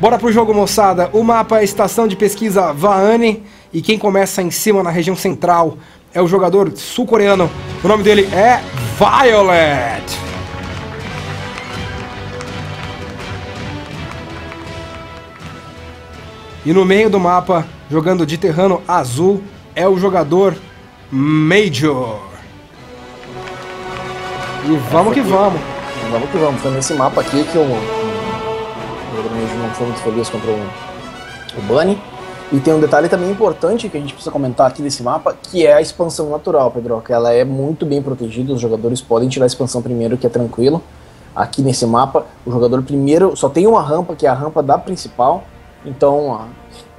Bora pro jogo, moçada. O mapa é a estação de pesquisa Vaane e quem começa em cima na região central é o jogador sul-coreano. O nome dele é Violet. E no meio do mapa, jogando de terrano azul, é o jogador Major. E vamos que vamos. Vamos que vamos. Foi nesse mapa aqui que eu Mesmo não foi muito feliz contra o, o Bunny. E tem um detalhe também importante que a gente precisa comentar aqui desse mapa, que é a expansão natural, Pedro. Que ela é muito bem protegida, os jogadores podem tirar a expansão primeiro, que é tranquilo. Aqui nesse mapa, o jogador primeiro só tem uma rampa, que é a rampa da principal. Então,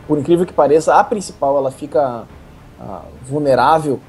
por incrível que pareça, a principal ela fica uh, vulnerável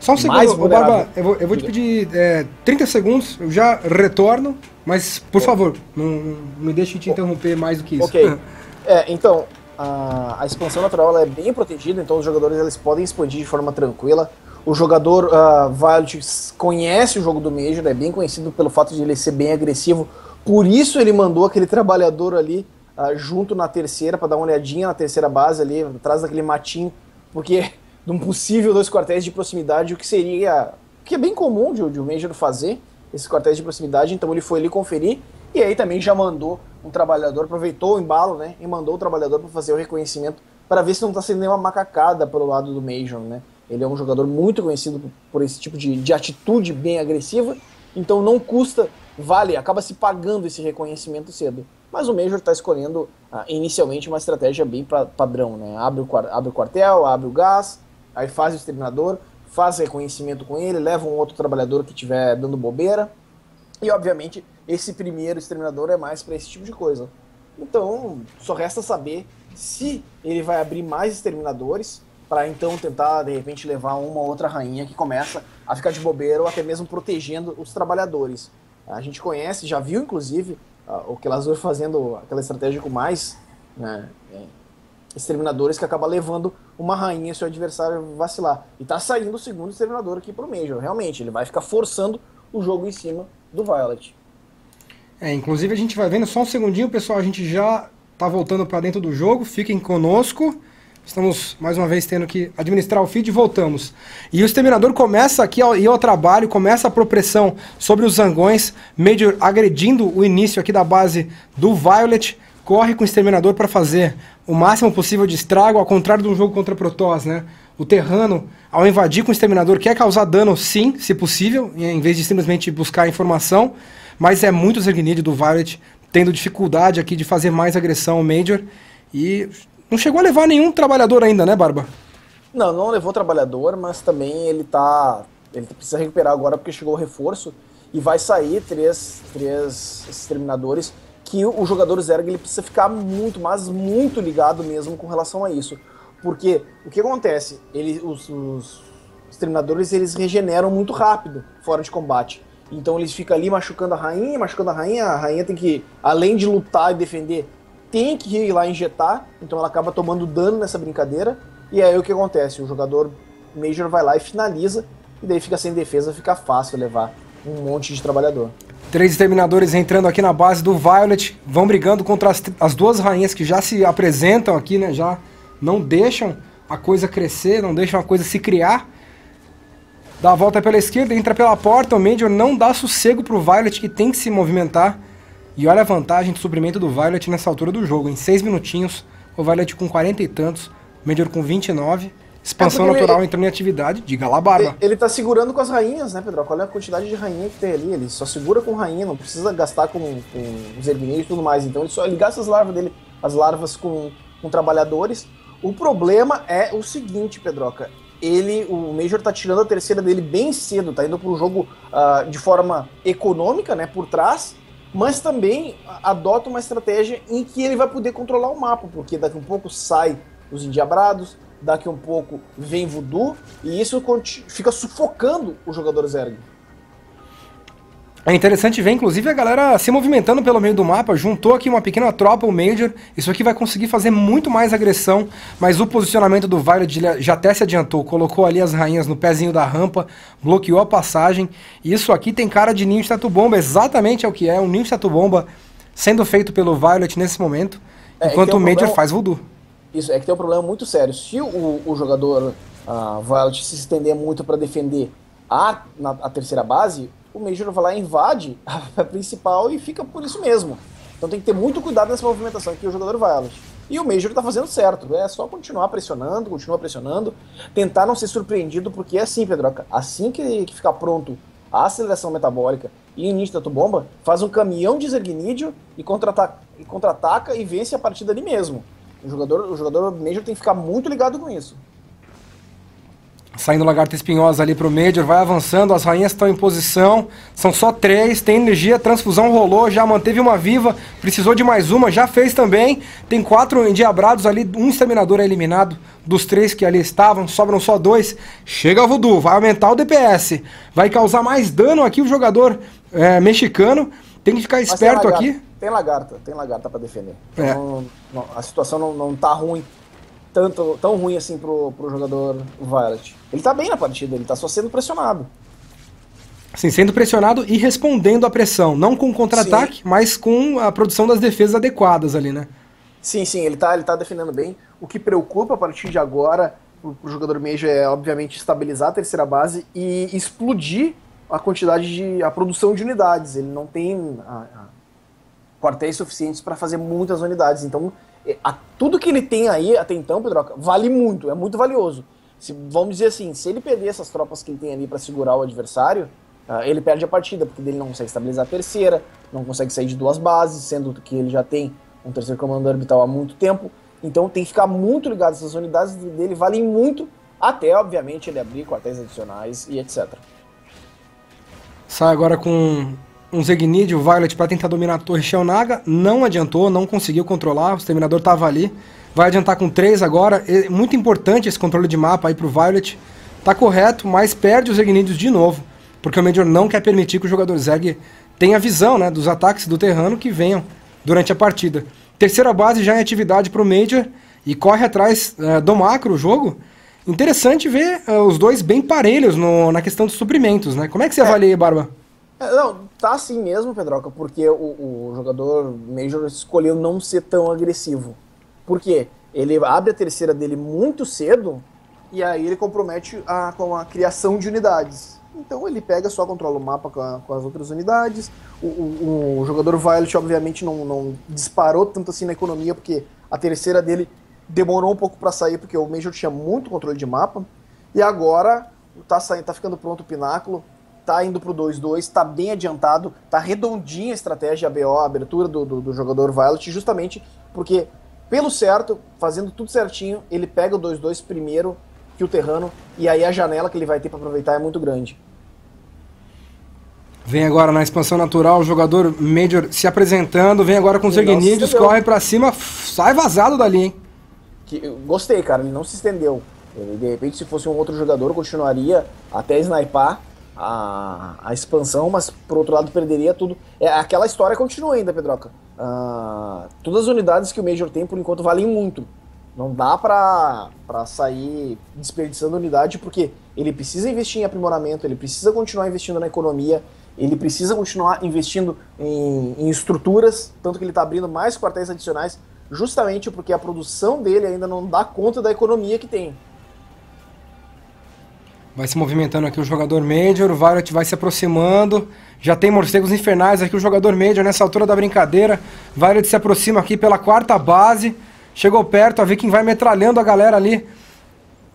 só um segundo, Barba, eu vou, eu vou te pedir é, 30 segundos, eu já retorno, mas por favor, não, não me deixe te interromper mais do que isso. Ok. é, então, a, a, expansão natural é bem protegida, então os jogadores eles podem expandir de forma tranquila. O jogador uh, Violet conhece o jogo do Major, é bem conhecido pelo fato de ele ser bem agressivo, por isso ele mandou aquele trabalhador ali uh, junto na terceira, para dar uma olhadinha na terceira base ali, atrás daquele matinho, porque de um possível dois quartéis de proximidade, o que seria. que é bem comum de, de o Major fazer, esses quartéis de proximidade, então ele foi ali conferir e aí também já mandou um trabalhador, aproveitou o embalo, né? E mandou o trabalhador para fazer o reconhecimento para ver se não está sendo nenhuma macacada pelo lado do Major, né? Ele é um jogador muito conhecido por esse tipo de, de atitude bem agressiva, então não custa, vale, acaba se pagando esse reconhecimento cedo. Mas o Major está escolhendo uh, inicialmente uma estratégia bem pra, padrão, né? Abre o, abre o quartel, abre o gás, Aí faz o exterminador, faz reconhecimento com ele, leva um outro trabalhador que estiver dando bobeira. E obviamente esse primeiro exterminador é mais para esse tipo de coisa. Então só resta saber se ele vai abrir mais exterminadores para então tentar de repente levar uma ou outra rainha que começa a ficar de bobeira ou até mesmo protegendo os trabalhadores. A gente conhece, já viu inclusive o Kelazor fazendo aquela estratégia com mais né, é, exterminadores que acaba levando uma rainha se o adversário vacilar. E tá saindo o segundo exterminador aqui pro Major, realmente. Ele vai ficar forçando o jogo em cima do Violet. É, inclusive a gente vai vendo só um segundinho, pessoal. A gente já tá voltando para dentro do jogo. Fiquem conosco. Estamos mais uma vez tendo que administrar o feed e voltamos. E o exterminador começa aqui e ao trabalho, começa a propressão sobre os zangões, Major agredindo o início aqui da base do Violet corre com o exterminador para fazer o máximo possível de estrago, ao contrário de um jogo contra Protoss, né? O Terrano, ao invadir com o exterminador, quer causar dano, sim, se possível, em vez de simplesmente buscar informação, mas é muito Zergnid do Violet tendo dificuldade aqui de fazer mais agressão ao Major e não chegou a levar nenhum trabalhador ainda, né, Barba? Não, não levou trabalhador, mas também ele tá. Ele precisa recuperar agora porque chegou o reforço e vai sair três, três exterminadores que o jogador Zerg ele precisa ficar muito, mas muito ligado mesmo com relação a isso. Porque o que acontece? Ele, os, os exterminadores eles regeneram muito rápido fora de combate. Então eles ficam ali machucando a rainha, machucando a rainha, a rainha tem que, além de lutar e defender, tem que ir lá injetar, então ela acaba tomando dano nessa brincadeira. E aí o que acontece? O jogador Major vai lá e finaliza, e daí fica sem defesa, fica fácil levar um monte de trabalhador. Três exterminadores entrando aqui na base do Violet. Vão brigando contra as, as duas rainhas que já se apresentam aqui, né? Já não deixam a coisa crescer, não deixam a coisa se criar. Dá a volta pela esquerda, entra pela porta. O Major não dá sossego pro Violet, que tem que se movimentar. E olha a vantagem de suprimento do Violet nessa altura do jogo. Em seis minutinhos, o Violet com 40 e tantos, o Major com 29. Expansão é natural ele, entrando em atividade, diga lá, barba. Ele tá segurando com as rainhas, né, Pedro? Olha a quantidade de rainha que tem ali. Ele só segura com rainha, não precisa gastar com, com os erminídeos e tudo mais. Então ele só ele gasta as larvas dele, as larvas com, com trabalhadores. O problema é o seguinte, Pedroca. Ele, o Major tá tirando a terceira dele bem cedo, tá indo pro jogo uh, de forma econômica, né, por trás, mas também adota uma estratégia em que ele vai poder controlar o mapa, porque daqui a um pouco sai os endiabrados, daqui um pouco vem voodoo, e isso fica sufocando o jogador Zerg. É interessante ver, inclusive, a galera se movimentando pelo meio do mapa, juntou aqui uma pequena tropa, o Major, isso aqui vai conseguir fazer muito mais agressão, mas o posicionamento do Violet já até se adiantou, colocou ali as rainhas no pezinho da rampa, bloqueou a passagem, e isso aqui tem cara de ninho de tatu bomba, exatamente é o que é, um ninho de tatu bomba sendo feito pelo Violet nesse momento, é, enquanto o Major problema, faz voodoo. Isso, é que tem um problema muito sério. Se o, o jogador uh, Violet se estender muito para defender a, na, a terceira base, o Major vai lá e invade a principal e fica por isso mesmo. Então tem que ter muito cuidado nessa movimentação que o jogador Violet. E o Major tá fazendo certo. É só continuar pressionando, continuar pressionando, tentar não ser surpreendido, porque é assim, Pedroca. Assim que, que ficar pronto a aceleração metabólica e início da bomba, faz um caminhão de Zergnídeo e contra-ataca e, contra e vence a partida ali mesmo. O jogador, o jogador Major tem que ficar muito ligado com isso. Saindo Lagarta Espinhosa ali pro Major, vai avançando, as rainhas estão em posição, são só três, tem energia, transfusão rolou, já manteve uma viva, precisou de mais uma, já fez também, tem quatro endiabrados ali, um exterminador é eliminado dos três que ali estavam, sobram só dois, chega o Voodoo, vai aumentar o DPS, vai causar mais dano aqui o jogador é, mexicano, tem que ficar esperto aqui. Tem lagarta, tem lagarta para defender. É. Então, não, a situação não, não tá ruim tanto, tão ruim assim pro, pro jogador Violet. Ele tá bem na partida, ele tá só sendo pressionado. Sim, sendo pressionado e respondendo à pressão. Não com contra-ataque, mas com a produção das defesas adequadas ali, né? Sim, sim, ele tá, ele tá defendendo bem. O que preocupa a partir de agora pro, pro jogador Major é, obviamente, estabilizar a terceira base e explodir a quantidade de. a produção de unidades. Ele não tem a, a, quartéis suficientes para fazer muitas unidades. Então, é, a, tudo que ele tem aí até então, Pedroca, vale muito, é muito valioso. Se, vamos dizer assim, se ele perder essas tropas que ele tem ali para segurar o adversário, uh, ele perde a partida, porque ele não consegue estabilizar a terceira, não consegue sair de duas bases, sendo que ele já tem um terceiro comando orbital há muito tempo. Então tem que ficar muito ligado, essas unidades dele valem muito, até obviamente ele abrir quartéis adicionais e etc. Sai agora com um Zegnid, o Violet, para tentar dominar a torre Shellnaga. Não adiantou, não conseguiu controlar, o Exterminador estava ali. Vai adiantar com 3 agora. É muito importante esse controle de mapa aí pro Violet. Tá correto, mas perde os Zegnidios de novo. Porque o Major não quer permitir que o jogador Zeg tenha visão né, dos ataques do terrano que venham durante a partida. Terceira base já em atividade pro Major e corre atrás uh, do macro o jogo. Interessante ver uh, os dois bem parelhos no, na questão dos suprimentos, né? Como é que você é. avalia aí, Barba? É, não, tá assim mesmo, Pedroca, porque o, o, jogador Major escolheu não ser tão agressivo. Por quê? Ele abre a terceira dele muito cedo e aí ele compromete a, com a criação de unidades. Então ele pega, só controla o mapa com, a, com as outras unidades. O, o, o, jogador Violet, obviamente, não, não disparou tanto assim na economia, porque a terceira dele demorou um pouco para sair, porque o Major tinha muito controle de mapa. E agora tá, saindo, tá ficando pronto o pináculo tá indo pro 2-2, tá bem adiantado, tá redondinha a estratégia a BO, a abertura do, do, do, jogador Violet, justamente porque, pelo certo, fazendo tudo certinho, ele pega o 2-2 primeiro que o Terrano, e aí a janela que ele vai ter para aproveitar é muito grande. Vem agora na expansão natural, o jogador Major se apresentando, vem agora com os Ergnidios, corre para cima, sai vazado dali, hein? Que, gostei, cara, ele não se estendeu. Ele, de repente, se fosse um outro jogador, continuaria até snipar, a, a expansão, mas por outro lado perderia tudo. É, aquela história continua ainda, Pedroca. Uh, todas as unidades que o Major tem, por enquanto, valem muito. Não dá pra, pra sair desperdiçando unidade, porque ele precisa investir em aprimoramento, ele precisa continuar investindo na economia, ele precisa continuar investindo em, em estruturas, tanto que ele está abrindo mais quartéis adicionais, justamente porque a produção dele ainda não dá conta da economia que tem. Vai se movimentando aqui o jogador Major, o Violet vai se aproximando. Já tem morcegos infernais aqui o jogador Major nessa altura da brincadeira. Violet se aproxima aqui pela quarta base. Chegou perto a quem vai metralhando a galera ali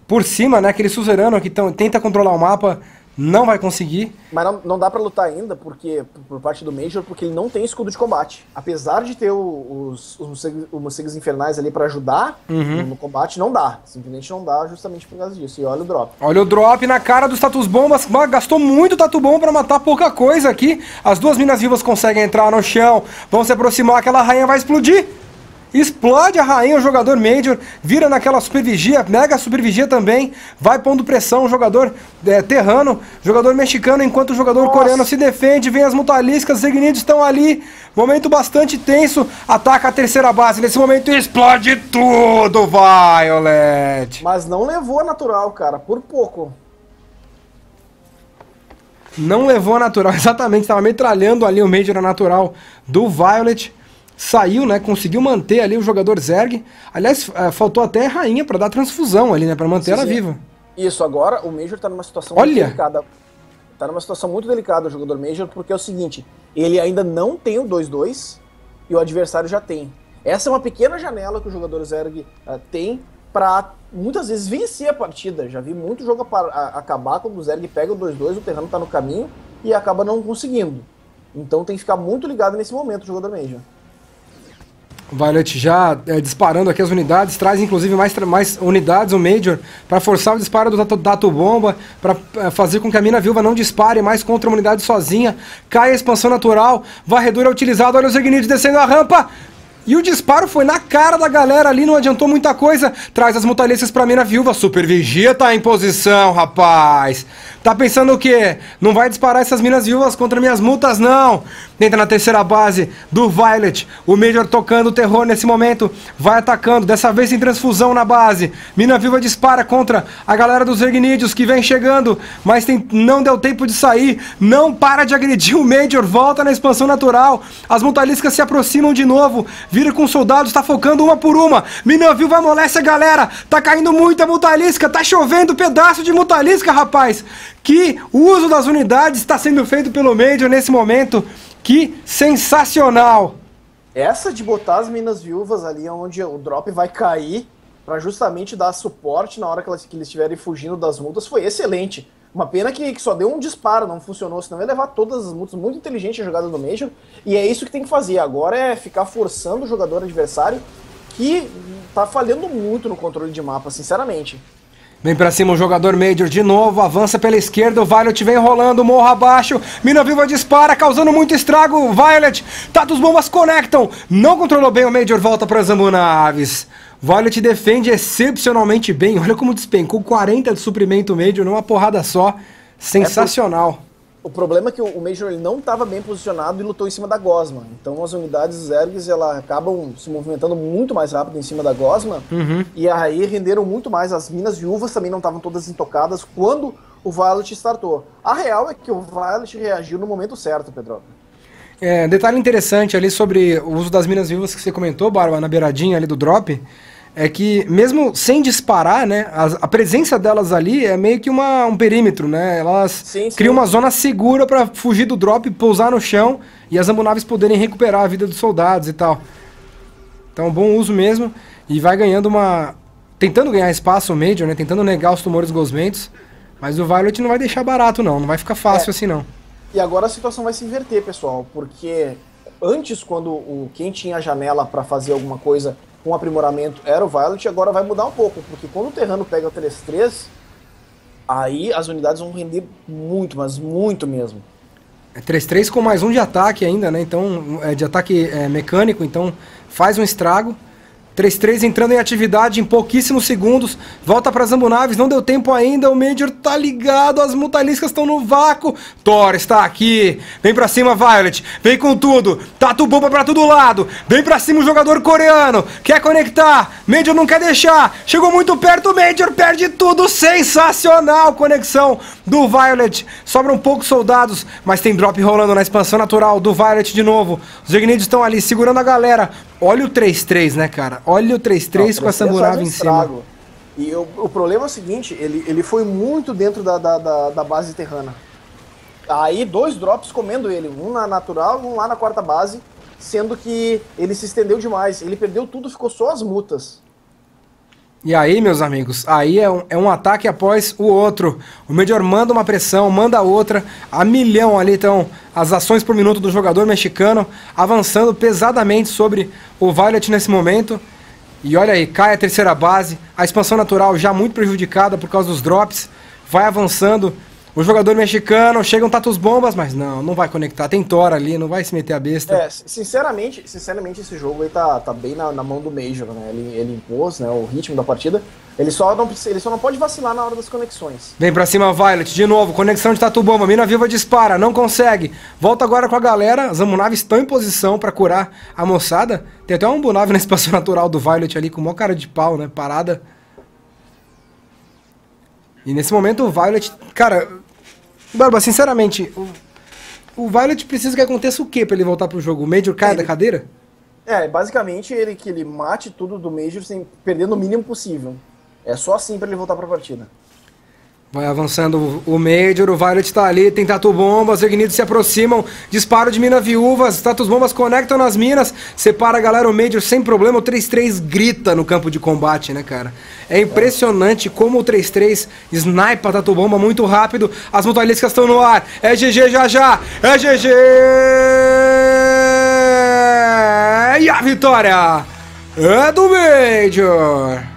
por cima, né? Aquele suzerano que tenta controlar o mapa não vai conseguir. Mas não, não dá para lutar ainda, porque por parte do Major, porque ele não tem escudo de combate. Apesar de ter o, os, os, os morcegos infernais ali para ajudar uhum. no, no, combate, não dá. Simplesmente não dá justamente por causa disso. E olha o drop. Olha o drop na cara dos status bombas. Gastou muito tatu bomba para matar pouca coisa aqui. As duas minas vivas conseguem entrar no chão. Vão se aproximar, aquela rainha vai explodir. Explode a rainha, o jogador Major, vira naquela super vigia, mega super vigia também, vai pondo pressão o jogador é, terrano, jogador mexicano, enquanto o jogador Nossa. coreano se defende, vem as mutaliscas, os Ignidos estão ali, momento bastante tenso, ataca a terceira base, nesse momento explode tudo, Violet! Mas não levou a natural, cara, por pouco. Não levou a natural, exatamente, estava metralhando ali o Major a natural do Violet. Saiu, né? Conseguiu manter ali o jogador Zerg. Aliás, é, faltou até a rainha para dar transfusão ali, né? Para manter sim, ela sim. viva. Isso, agora o Major tá numa situação Olha. muito delicada. Tá numa situação muito delicada o jogador Major, porque é o seguinte, ele ainda não tem o 2-2 e o adversário já tem. Essa é uma pequena janela que o jogador Zerg uh, tem para muitas vezes vencer a partida. Já vi muito jogo a, a, acabar quando o Zerg pega o 2-2, o terreno tá no caminho e acaba não conseguindo. Então tem que ficar muito ligado nesse momento o jogador Major. Violet já é, disparando aqui as unidades, traz inclusive mais, mais unidades, o Major, para forçar o disparo do Datu Bomba, para é, fazer com que a mina viúva não dispare mais contra uma unidade sozinha. Cai a expansão natural, varredura é utilizado, olha o Zignides descendo a rampa, e o disparo foi na cara da galera ali, não adiantou muita coisa. Traz as mutalícias pra mina viúva. Super Vigia tá em posição, rapaz. Tá pensando o quê? Não vai disparar essas minas viúvas contra minhas multas, não. Entra na terceira base do Violet. O Major tocando o terror nesse momento. Vai atacando, dessa vez sem transfusão na base. Mina viúva dispara contra a galera dos Ergnídeos que vem chegando. Mas tem, não deu tempo de sair. Não para de agredir o Major. Volta na expansão natural. As mutaliscas se aproximam de novo. Vira com soldados, tá focando uma por uma. Mina viúva amolece a galera. Tá caindo muita mutalisca. Tá chovendo pedaço de mutalisca, rapaz que uso das unidades está sendo feito pelo Major nesse momento. Que sensacional! Essa de botar as minas viúvas ali onde o drop vai cair para justamente dar suporte na hora que, elas, que eles estiverem fugindo das multas foi excelente. Uma pena que, que, só deu um disparo, não funcionou, senão ia levar todas as multas. Muito inteligente a jogada do Major. E é isso que tem que fazer. Agora é ficar forçando o jogador adversário que tá falhando muito no controle de mapa, sinceramente. Vem pra cima o jogador Major de novo, avança pela esquerda, o Violet vem rolando, morro abaixo, Mina Viva dispara, causando muito estrago, Violet, Tatus Bombas conectam, não controlou bem o Major, volta pra Zambunaves. Violet defende excepcionalmente bem, olha como despencou 40 de suprimento Major numa porrada só, sensacional. É o problema é que o Major ele não estava bem posicionado e lutou em cima da Gosma. Então as unidades Zergs ela acabam se movimentando muito mais rápido em cima da Gosma. Uhum. E aí renderam muito mais. As minas viúvas também não estavam todas intocadas quando o Violet startou. A real é que o Violet reagiu no momento certo, Pedro. É, detalhe interessante ali sobre o uso das minas viúvas que você comentou, Barba, na beiradinha ali do drop é que mesmo sem disparar, né, a, a, presença delas ali é meio que uma, um perímetro, né? Elas sim, sim. criam uma zona segura para fugir do drop, pousar no chão e as ambunaves poderem recuperar a vida dos soldados e tal. Então, bom uso mesmo e vai ganhando uma tentando ganhar espaço o Major, né, tentando negar os tumores gosmentos, mas o Violet não vai deixar barato não, não vai ficar fácil é. assim não. E agora a situação vai se inverter, pessoal, porque antes quando o quem tinha a janela para fazer alguma coisa com aprimoramento era o Violet, agora vai mudar um pouco, porque quando o Terrano pega o 3-3, aí as unidades vão render muito, mas muito mesmo. É 3-3 com mais um de ataque ainda, né? Então, é de ataque é, mecânico, então faz um estrago. 3-3 entrando em atividade em pouquíssimos segundos. Volta para Zambunaves, não deu tempo ainda. O Major tá ligado, as mutaliscas estão no vácuo. Thor está aqui. Vem para cima, Violet. Vem com tudo. Tatu bomba para todo lado. Vem para cima o jogador coreano. Quer conectar. Major não quer deixar. Chegou muito perto, o Major perde tudo. Sensacional conexão do Violet. Sobram poucos soldados, mas tem drop rolando na expansão natural do Violet de novo. Os Ignidos estão ali segurando a galera. Olha o 3-3, né, cara? Olha o 3-3 com a Samburava em cima. E o, o, problema é o seguinte, ele, ele foi muito dentro da, da, da, da base terrana. Aí dois drops comendo ele, um na natural, um lá na quarta base, sendo que ele se estendeu demais. Ele perdeu tudo, ficou só as mutas. E aí, meus amigos, aí é um, é um ataque após o outro. O Major manda uma pressão, manda outra, a milhão ali estão as ações por minuto do jogador mexicano, avançando pesadamente sobre o Violet nesse momento. E olha aí, cai a terceira base, a expansão natural já muito prejudicada por causa dos drops, vai avançando, o jogador mexicano, chegam tatus bombas, mas não, não vai conectar. Tem Thor ali, não vai se meter a besta. É, sinceramente, sinceramente esse jogo aí tá, tá bem na, na mão do Major, né? Ele, ele impôs né, o ritmo da partida. Ele só, não, ele só não pode vacilar na hora das conexões. Vem pra cima, Violet, de novo, conexão de tatu bomba. Mina viva dispara, não consegue. Volta agora com a galera. As Amunaves estão em posição para curar a moçada. Tem até uma Ambunave na espaço natural do Violet ali, com uma cara de pau, né? Parada. E nesse momento o Violet, cara, Barba, sinceramente, o, o Violet precisa que aconteça o quê pra ele voltar pro jogo? O Major cai da cadeira? É, basicamente ele que ele mate tudo do Major sem perder no mínimo possível. É só assim para ele voltar para a partida. Vai avançando o Major, o Violet tá ali, tem Tatu Bombas, os Ignitos se aproximam, disparo de mina viúvas, Tatus Bombas conectam nas minas, separa a galera, o Major sem problema, o 3-3 grita no campo de combate, né, cara? É impressionante como o 3-3 snipa a Tatu Bomba muito rápido, as mutualistas estão no ar, é GG já já, é GG! E a vitória é do Major!